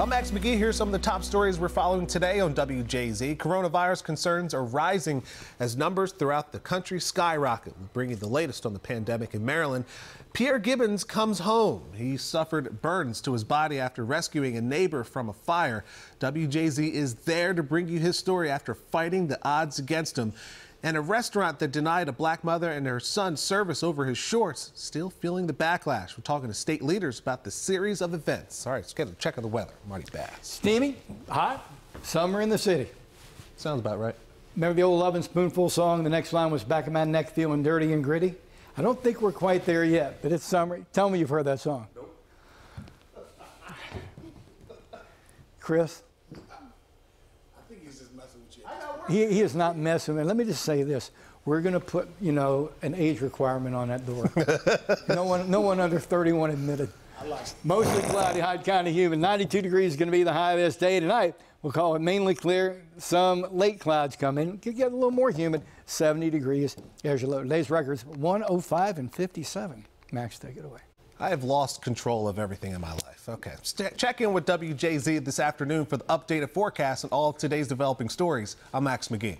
I'm Max McGee. Here's some of the top stories we're following today on WJZ. Coronavirus concerns are rising as numbers throughout the country skyrocket. Bringing the latest on the pandemic in Maryland. Pierre Gibbons comes home. He suffered burns to his body after rescuing a neighbor from a fire. WJZ is there to bring you his story after fighting the odds against him. And a restaurant that denied a black mother and her son service over his shorts still feeling the backlash. We're talking to state leaders about the series of events. All right, let's get a check of the weather. Marty Bass. Steamy, hot, summer in the city. Sounds about right. Remember the old Lovin' Spoonful song? The next line was back of my neck feeling dirty and gritty. I don't think we're quite there yet, but it's summer. Tell me you've heard that song. Nope. Chris? He, he is not messing with me. Let me just say this. We're going to put, you know, an age requirement on that door. no one, no one under 31 admitted. Mostly cloudy, high, kind of humid. 92 degrees is going to be the high of this day tonight. We'll call it mainly clear. Some late clouds come in. Could get a little more humid. 70 degrees. There's your low. Today's records 105 and 57. Max, take it away. I have lost control of everything in my life. Okay. St check in with WJZ this afternoon for the updated forecast and all of today's developing stories. I'm Max McGee.